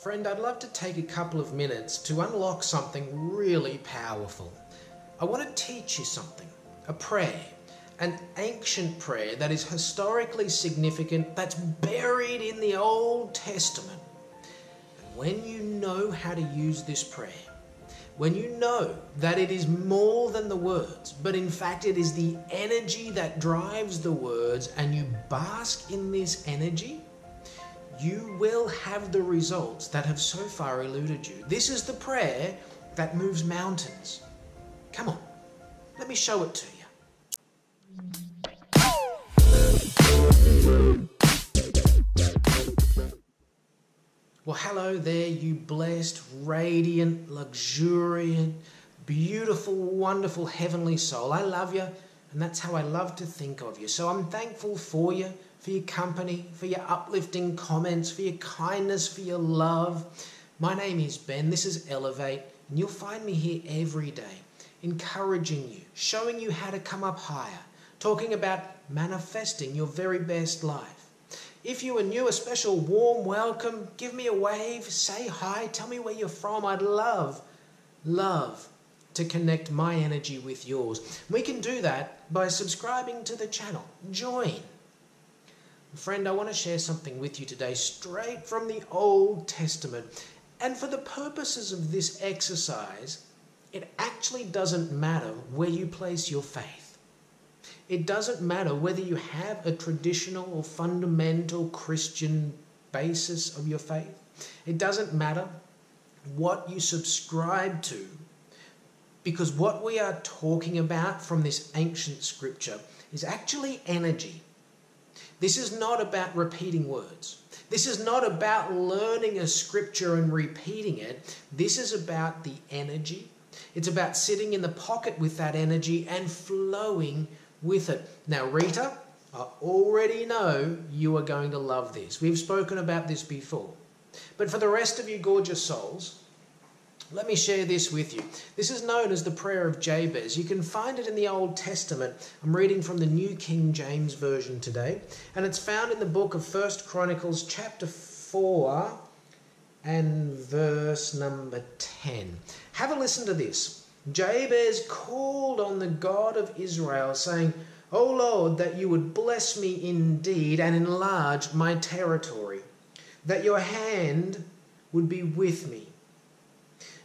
Friend, I'd love to take a couple of minutes to unlock something really powerful. I want to teach you something a prayer, an ancient prayer that is historically significant, that's buried in the Old Testament. And when you know how to use this prayer, when you know that it is more than the words, but in fact it is the energy that drives the words, and you bask in this energy, you will have the results that have so far eluded you. This is the prayer that moves mountains. Come on, let me show it to you. Well, hello there, you blessed, radiant, luxuriant, beautiful, wonderful, heavenly soul. I love you, and that's how I love to think of you. So I'm thankful for you for your company, for your uplifting comments, for your kindness, for your love. My name is Ben. This is Elevate, and you'll find me here every day, encouraging you, showing you how to come up higher, talking about manifesting your very best life. If you are new, a special warm welcome. Give me a wave, say hi, tell me where you're from. I'd love, love to connect my energy with yours. We can do that by subscribing to the channel. Join. Friend, I want to share something with you today straight from the Old Testament. And for the purposes of this exercise, it actually doesn't matter where you place your faith. It doesn't matter whether you have a traditional or fundamental Christian basis of your faith. It doesn't matter what you subscribe to, because what we are talking about from this ancient scripture is actually energy. This is not about repeating words. This is not about learning a scripture and repeating it. This is about the energy. It's about sitting in the pocket with that energy and flowing with it. Now, Rita, I already know you are going to love this. We've spoken about this before. But for the rest of you gorgeous souls, let me share this with you. This is known as the prayer of Jabez. You can find it in the Old Testament. I'm reading from the New King James Version today, and it's found in the book of First Chronicles, chapter 4 and verse number 10. Have a listen to this. Jabez called on the God of Israel, saying, O Lord, that you would bless me indeed and enlarge my territory, that your hand would be with me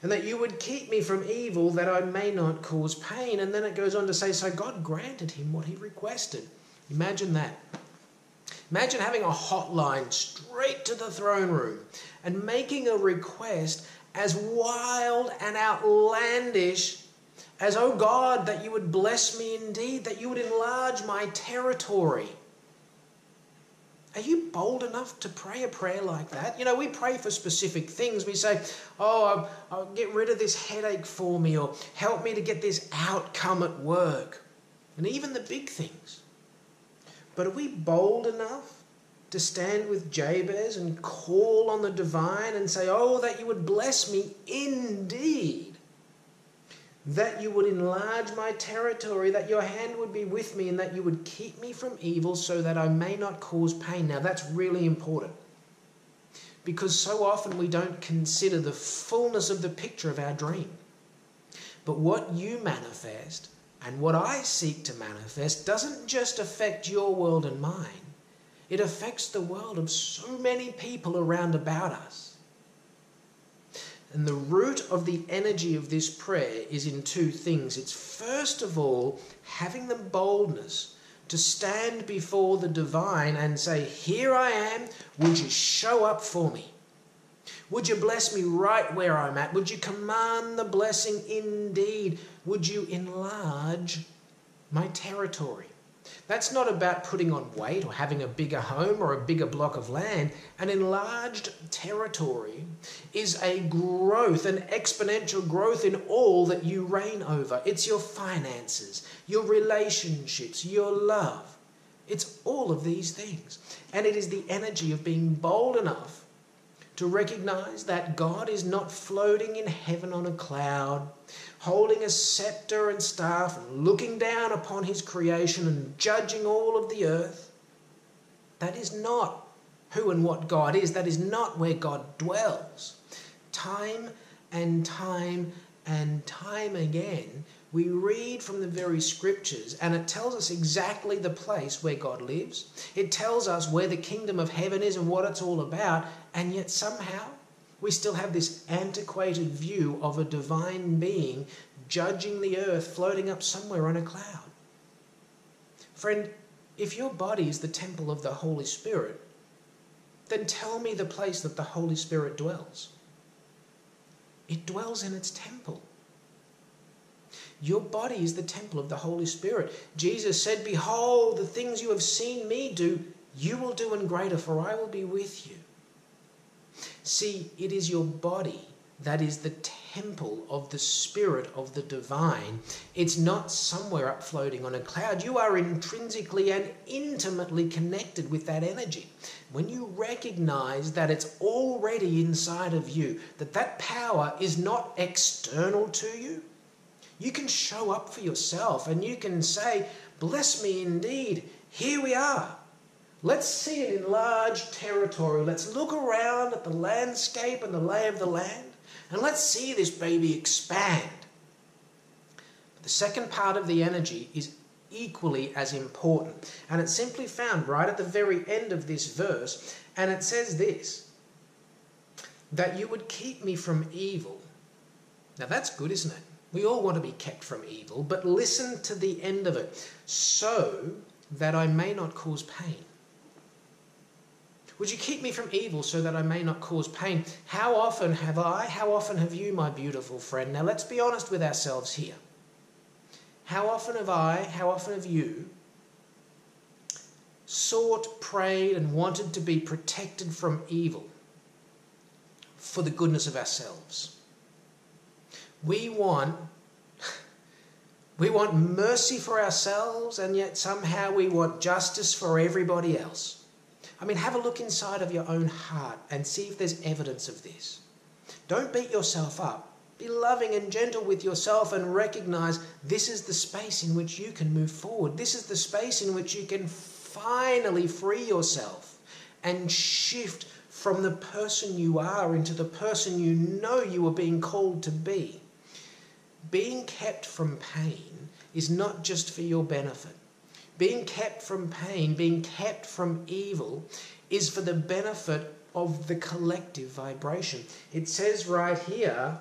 and that you would keep me from evil that I may not cause pain. And then it goes on to say, So God granted him what he requested. Imagine that. Imagine having a hotline straight to the throne room and making a request as wild and outlandish as, Oh God, that you would bless me indeed, that you would enlarge my territory. Are you bold enough to pray a prayer like that? You know, we pray for specific things. We say, Oh, I'll, get rid of this headache for me, or help me to get this outcome at work. And even the big things. But are we bold enough to stand with Jabez and call on the divine and say, Oh, that you would bless me indeed? That you would enlarge my territory, that your hand would be with me, and that you would keep me from evil so that I may not cause pain. Now, that's really important because so often we don't consider the fullness of the picture of our dream. But what you manifest and what I seek to manifest doesn't just affect your world and mine, it affects the world of so many people around about us. And the root of the energy of this prayer is in two things. It's first of all having the boldness to stand before the divine and say, Here I am, would you show up for me? Would you bless me right where I'm at? Would you command the blessing indeed? Would you enlarge my territory? That's not about putting on weight or having a bigger home or a bigger block of land. An enlarged territory is a growth, an exponential growth in all that you reign over. It's your finances, your relationships, your love. It's all of these things. And it is the energy of being bold enough to recognize that God is not floating in heaven on a cloud, holding a scepter and staff and looking down upon his creation and judging all of the earth. That is not who and what God is. That is not where God dwells. Time and time and time again, we read from the very scriptures and it tells us exactly the place where God lives. It tells us where the kingdom of heaven is and what it's all about, and yet somehow we still have this antiquated view of a divine being judging the earth floating up somewhere on a cloud. Friend, if your body is the temple of the Holy Spirit, then tell me the place that the Holy Spirit dwells. It dwells in its temple. Your body is the temple of the Holy Spirit. Jesus said, Behold, the things you have seen me do, you will do in greater, for I will be with you. See, it is your body that is the temple of the Spirit of the divine. It's not somewhere up floating on a cloud. You are intrinsically and intimately connected with that energy. When you recognize that it's already inside of you, that that power is not external to you, you can show up for yourself and you can say, Bless me indeed. Here we are. Let's see it in large territory. Let's look around at the landscape and the lay of the land, and let's see this baby expand. But the second part of the energy is equally as important, and it's simply found right at the very end of this verse, and it says this that you would keep me from evil. Now that's good, isn't it? We all want to be kept from evil, but listen to the end of it so that I may not cause pain. Would you keep me from evil so that I may not cause pain? How often have I, how often have you, my beautiful friend? Now let's be honest with ourselves here. How often have I, how often have you sought, prayed, and wanted to be protected from evil for the goodness of ourselves? We want we want mercy for ourselves and yet somehow we want justice for everybody else. I mean, have a look inside of your own heart and see if there's evidence of this. Don't beat yourself up. Be loving and gentle with yourself and recognize this is the space in which you can move forward. This is the space in which you can finally free yourself and shift from the person you are into the person you know you are being called to be. Being kept from pain is not just for your benefit being kept from pain, being kept from evil, is for the benefit of the collective vibration. It says right here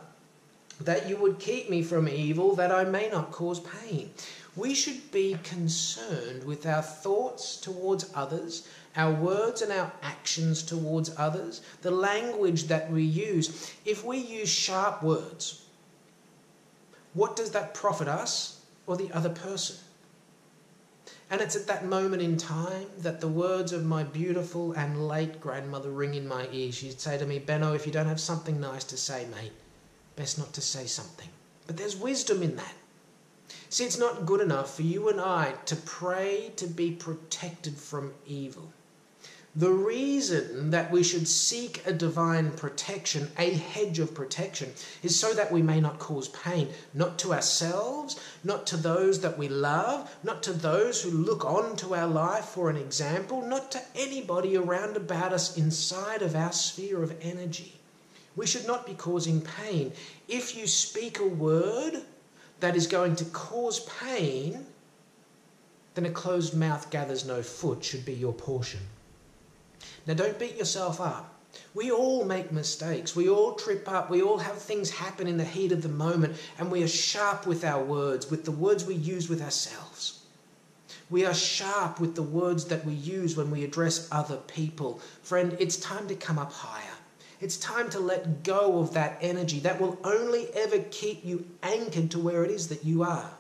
that you would keep me from evil that I may not cause pain. We should be concerned with our thoughts towards others, our words and our actions towards others, the language that we use. If we use sharp words, what does that profit us or the other person? And it's at that moment in time that the words of my beautiful and late grandmother ring in my ear. She'd say to me, Benno, if you don't have something nice to say, mate, best not to say something. But there's wisdom in that. See, it's not good enough for you and I to pray to be protected from evil. The reason that we should seek a divine protection, a hedge of protection, is so that we may not cause pain, not to ourselves, not to those that we love, not to those who look on to our life for an example, not to anybody around about us inside of our sphere of energy. We should not be causing pain. If you speak a word that is going to cause pain, then a closed mouth gathers no foot should be your portion. Now, don't beat yourself up. We all make mistakes. We all trip up. We all have things happen in the heat of the moment, and we are sharp with our words, with the words we use with ourselves. We are sharp with the words that we use when we address other people. Friend, it's time to come up higher. It's time to let go of that energy that will only ever keep you anchored to where it is that you are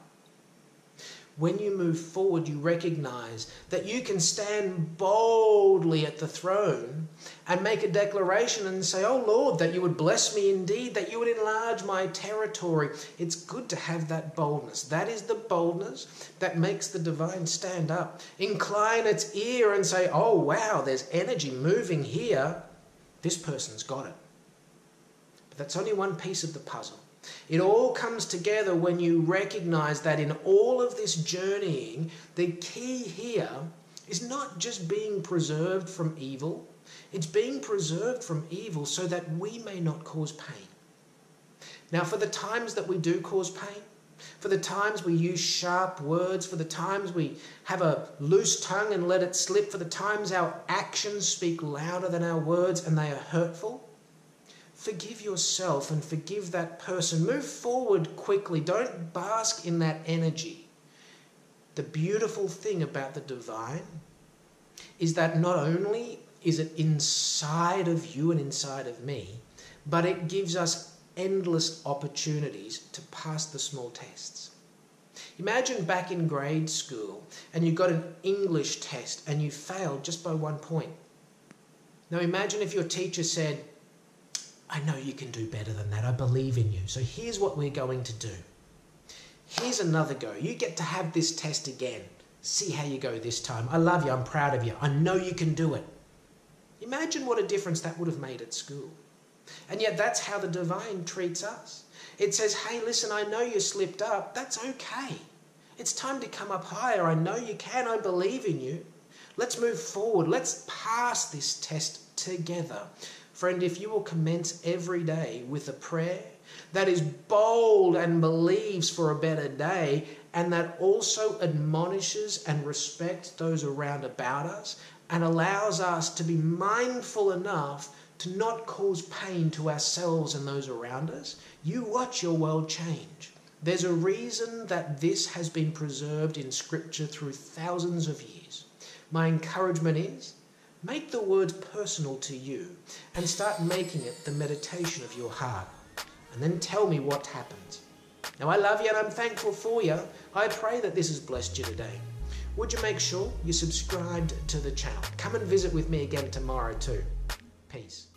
when you move forward, you recognize that you can stand boldly at the throne and make a declaration and say, Oh Lord, that you would bless me indeed, that you would enlarge my territory. It's good to have that boldness. That is the boldness that makes the divine stand up, incline its ear and say, Oh wow, there's energy moving here. This person's got it. But that's only one piece of the puzzle. It all comes together when you recognize that in all of this journeying, the key here is not just being preserved from evil, It's being preserved from evil so that we may not cause pain. Now, for the times that we do cause pain, for the times we use sharp words, for the times we have a loose tongue and let it slip, for the times our actions speak louder than our words and they are hurtful, forgive yourself and forgive that person. Move forward quickly. Don't bask in that energy. The beautiful thing about the divine is that not only is it inside of you and inside of me, but it gives us endless opportunities to pass the small tests. Imagine back in grade school and you got an English test and you failed just by one point. Now imagine if your teacher said, I know you can do better than that. I believe in you. So here's what we're going to do. Here's another go. You get to have this test again. See how you go this time. I love you. I'm proud of you. I know you can do it. Imagine what a difference that would have made at school. And yet, that's how the divine treats us. It says, hey, listen, I know you slipped up. That's okay. It's time to come up higher. I know you can. I believe in you. Let's move forward. Let's pass this test together. Friend, if you will commence every day with a prayer that is bold and believes for a better day, and that also admonishes and respects those around about us, and allows us to be mindful enough to not cause pain to ourselves and those around us, you watch your world change. There's a reason that this has been preserved in Scripture through thousands of years. My encouragement is make the word personal to you and start making it the meditation of your heart. And then tell me what happened. Now, I love you and I'm thankful for you. I pray that this has blessed you today. Would you make sure you subscribed to the channel? Come and visit with me again tomorrow, too. Peace.